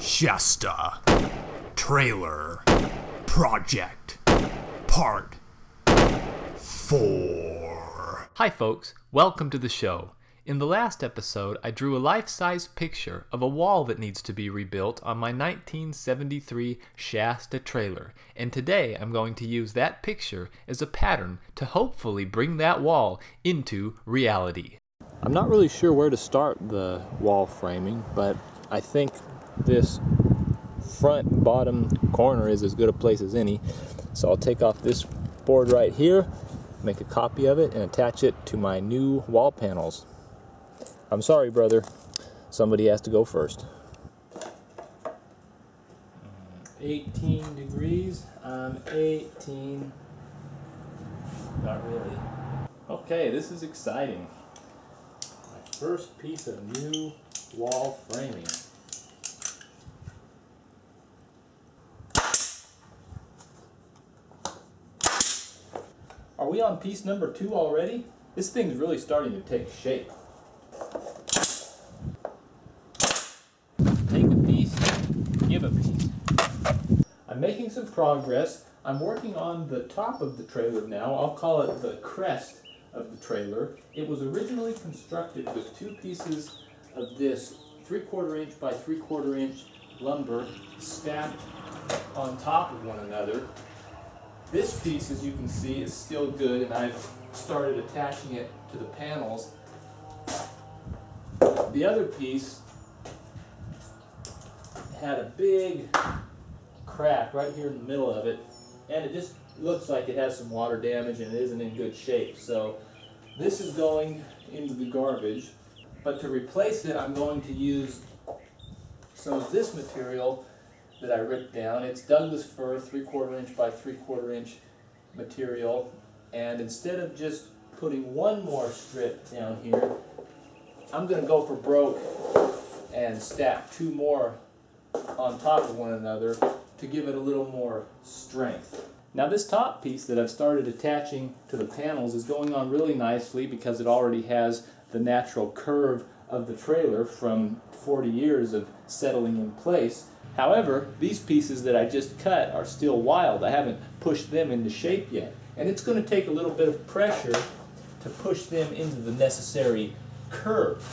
Shasta Trailer Project Part 4. Hi, folks. Welcome to the show. In the last episode, I drew a life size picture of a wall that needs to be rebuilt on my 1973 Shasta trailer, and today I'm going to use that picture as a pattern to hopefully bring that wall into reality. I'm not really sure where to start the wall framing, but I think this front bottom corner is as good a place as any. So I'll take off this board right here, make a copy of it, and attach it to my new wall panels. I'm sorry, brother. Somebody has to go first. 18 degrees. I'm 18. Not really. Okay, this is exciting. My first piece of new wall framing. Are we on piece number two already? This thing's really starting to take shape. Take a piece, give a piece. I'm making some progress. I'm working on the top of the trailer now. I'll call it the crest of the trailer. It was originally constructed with two pieces of this three quarter inch by three quarter inch lumber stacked on top of one another. This piece, as you can see, is still good and I've started attaching it to the panels. The other piece had a big crack right here in the middle of it and it just looks like it has some water damage and it isn't in good shape. So this is going into the garbage, but to replace it I'm going to use some of this material that I ripped down. It's Douglas fir, three quarter inch by three quarter inch material. And instead of just putting one more strip down here, I'm gonna go for broke and stack two more on top of one another to give it a little more strength. Now this top piece that I've started attaching to the panels is going on really nicely because it already has the natural curve of the trailer from 40 years of settling in place. However, these pieces that I just cut are still wild. I haven't pushed them into shape yet. And it's going to take a little bit of pressure to push them into the necessary curve.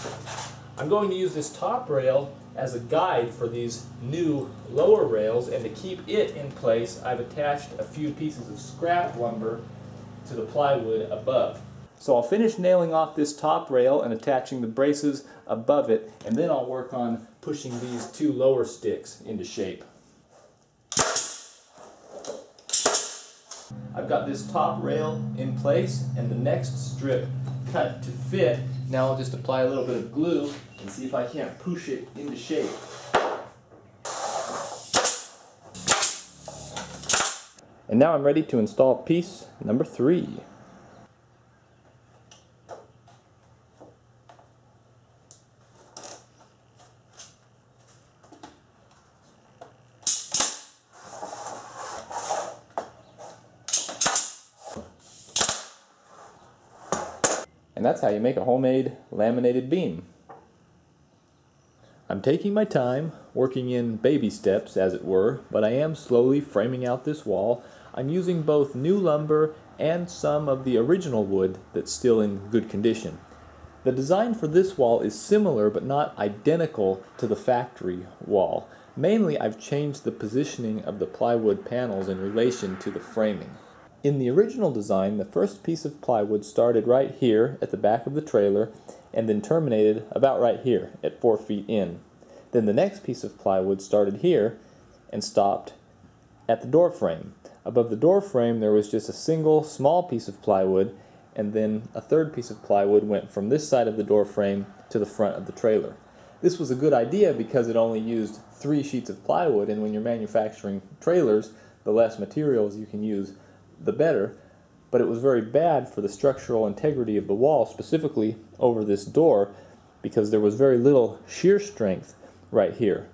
I'm going to use this top rail as a guide for these new lower rails and to keep it in place I've attached a few pieces of scrap lumber to the plywood above. So I'll finish nailing off this top rail and attaching the braces above it and then I'll work on pushing these two lower sticks into shape. I've got this top rail in place and the next strip cut to fit. Now I'll just apply a little bit of glue and see if I can't push it into shape. And now I'm ready to install piece number three. And that's how you make a homemade laminated beam. I'm taking my time, working in baby steps as it were, but I am slowly framing out this wall. I'm using both new lumber and some of the original wood that's still in good condition. The design for this wall is similar but not identical to the factory wall. Mainly I've changed the positioning of the plywood panels in relation to the framing. In the original design, the first piece of plywood started right here at the back of the trailer and then terminated about right here at 4 feet in. Then the next piece of plywood started here and stopped at the door frame. Above the door frame there was just a single small piece of plywood and then a third piece of plywood went from this side of the door frame to the front of the trailer. This was a good idea because it only used three sheets of plywood and when you're manufacturing trailers the less materials you can use the better, but it was very bad for the structural integrity of the wall, specifically over this door, because there was very little shear strength right here.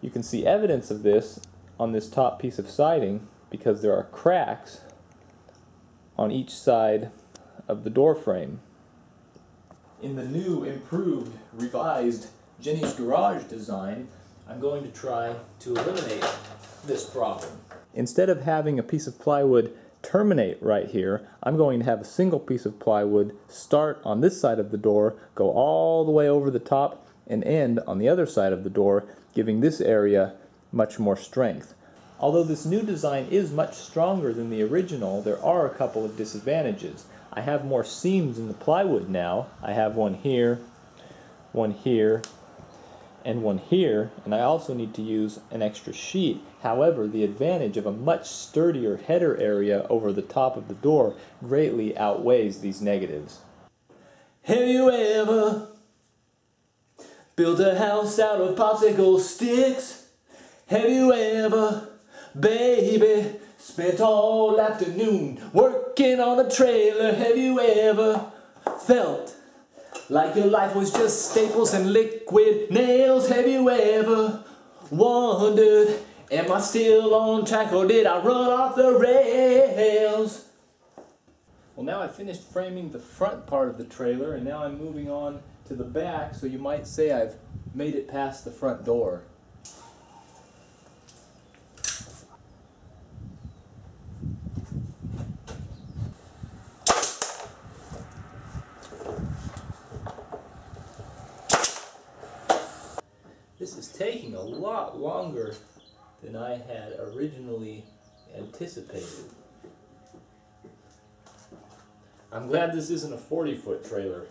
You can see evidence of this on this top piece of siding because there are cracks on each side of the door frame. In the new, improved, revised Jenny's Garage design, I'm going to try to eliminate this problem. Instead of having a piece of plywood terminate right here, I'm going to have a single piece of plywood start on this side of the door, go all the way over the top, and end on the other side of the door, giving this area much more strength. Although this new design is much stronger than the original, there are a couple of disadvantages. I have more seams in the plywood now. I have one here, one here, and one here, and I also need to use an extra sheet. However, the advantage of a much sturdier header area over the top of the door greatly outweighs these negatives. Have you ever built a house out of popsicle sticks? Have you ever, baby, spent all afternoon working on a trailer? Have you ever felt like your life was just staples and liquid nails. Have you ever wondered, am I still on track or did I run off the rails? Well, now I finished framing the front part of the trailer and now I'm moving on to the back, so you might say I've made it past the front door. This is taking a longer than I had originally anticipated. I'm glad this isn't a 40 foot trailer.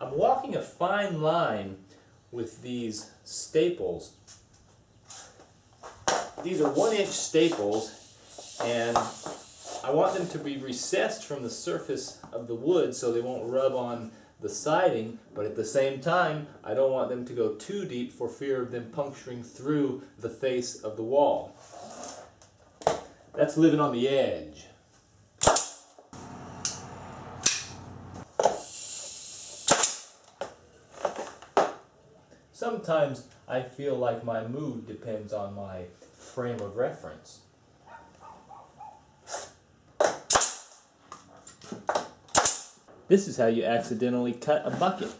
I'm walking a fine line with these staples. These are one inch staples and I want them to be recessed from the surface of the wood so they won't rub on the siding, but at the same time, I don't want them to go too deep for fear of them puncturing through the face of the wall. That's living on the edge. Sometimes I feel like my mood depends on my frame of reference. This is how you accidentally cut a bucket.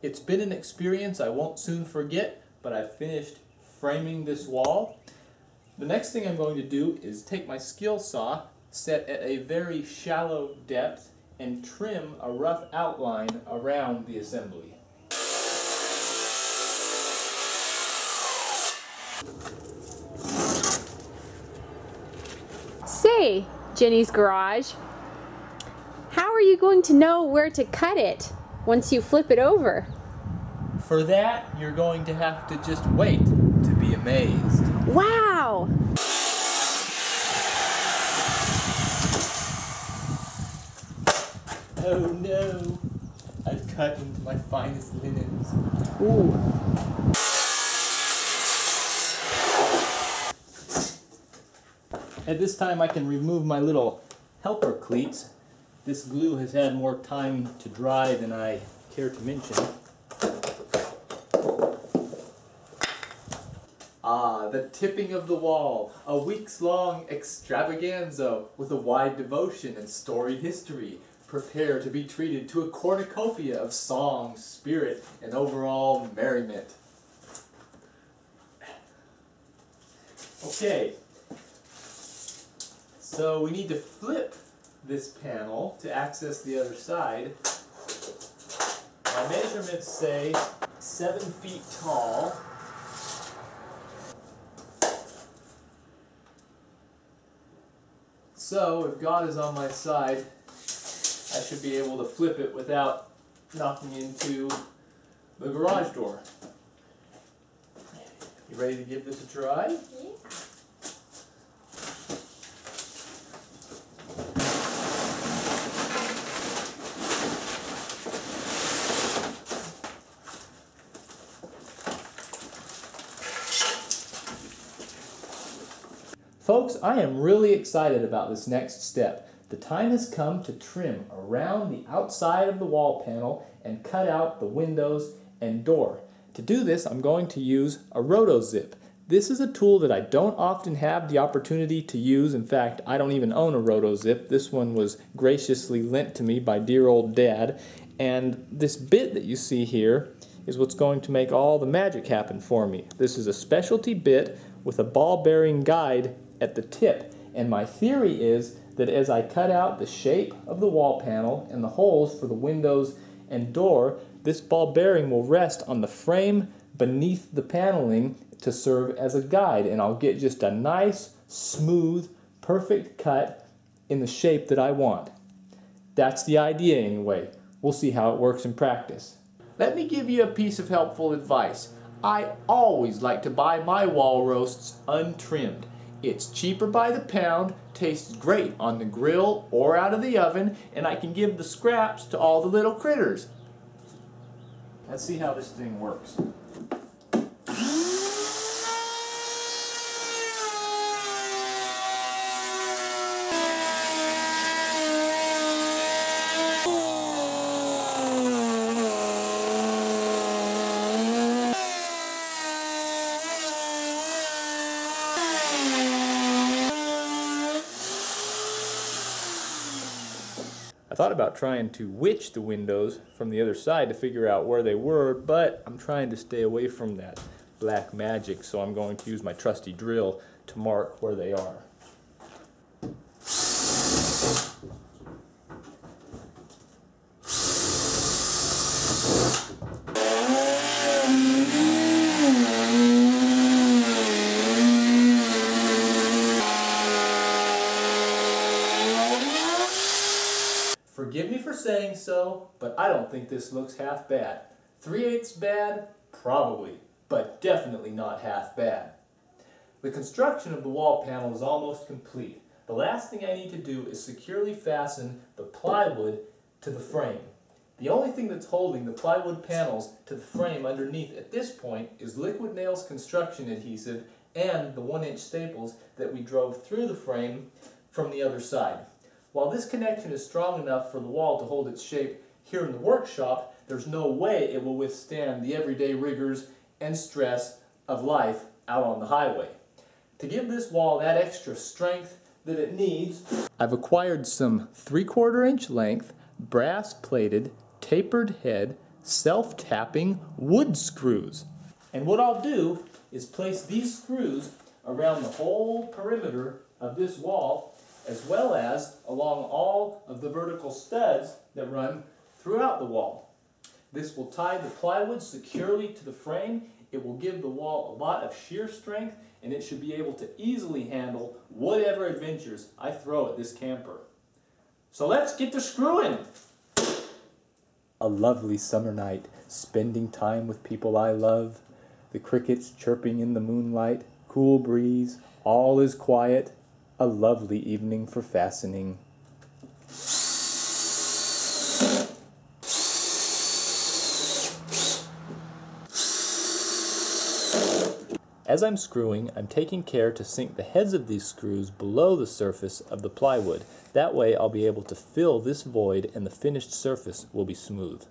It's been an experience I won't soon forget, but I've finished framing this wall. The next thing I'm going to do is take my skill saw, set at a very shallow depth, and trim a rough outline around the assembly. Say, Jenny's Garage, how are you going to know where to cut it once you flip it over? For that, you're going to have to just wait to be amazed. Wow! Oh no, I've cut into my finest linens. Ooh. At this time I can remove my little helper cleats. This glue has had more time to dry than I care to mention. Ah, the tipping of the wall, a week's long extravaganza with a wide devotion and storied history. Prepare to be treated to a cornucopia of song, spirit, and overall merriment. Okay, so we need to flip this panel to access the other side. My measurements say seven feet tall. So if God is on my side, I should be able to flip it without knocking into the garage door. You ready to give this a try? Yeah. Folks, I am really excited about this next step. The time has come to trim around the outside of the wall panel and cut out the windows and door. To do this, I'm going to use a RotoZip. This is a tool that I don't often have the opportunity to use. In fact, I don't even own a RotoZip. This one was graciously lent to me by dear old dad. And this bit that you see here is what's going to make all the magic happen for me. This is a specialty bit with a ball bearing guide at the tip. And my theory is that as I cut out the shape of the wall panel and the holes for the windows and door, this ball bearing will rest on the frame beneath the paneling to serve as a guide and I'll get just a nice, smooth, perfect cut in the shape that I want. That's the idea anyway. We'll see how it works in practice. Let me give you a piece of helpful advice. I always like to buy my wall roasts untrimmed. It's cheaper by the pound, tastes great on the grill or out of the oven, and I can give the scraps to all the little critters. Let's see how this thing works. Thought about trying to witch the windows from the other side to figure out where they were, but I'm trying to stay away from that black magic, so I'm going to use my trusty drill to mark where they are. Forgive me for saying so, but I don't think this looks half bad. Three eighths bad? Probably, but definitely not half bad. The construction of the wall panel is almost complete. The last thing I need to do is securely fasten the plywood to the frame. The only thing that's holding the plywood panels to the frame underneath at this point is Liquid Nails construction adhesive and the one inch staples that we drove through the frame from the other side. While this connection is strong enough for the wall to hold its shape here in the workshop, there's no way it will withstand the everyday rigors and stress of life out on the highway. To give this wall that extra strength that it needs, I've acquired some 3 quarter inch length, brass plated, tapered head, self-tapping wood screws. And what I'll do is place these screws around the whole perimeter of this wall as well as along all of the vertical studs that run throughout the wall. This will tie the plywood securely to the frame. It will give the wall a lot of shear strength and it should be able to easily handle whatever adventures I throw at this camper. So let's get to screwing! A lovely summer night, spending time with people I love, the crickets chirping in the moonlight, cool breeze, all is quiet, a lovely evening for fastening. As I'm screwing, I'm taking care to sink the heads of these screws below the surface of the plywood. That way I'll be able to fill this void and the finished surface will be smooth.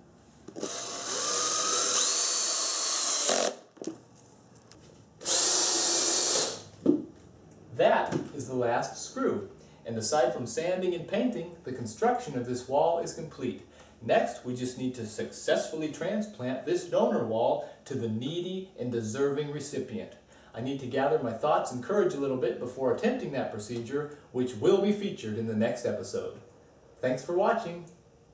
That is the last screw. And aside from sanding and painting, the construction of this wall is complete. Next, we just need to successfully transplant this donor wall to the needy and deserving recipient. I need to gather my thoughts and courage a little bit before attempting that procedure, which will be featured in the next episode. Thanks for watching.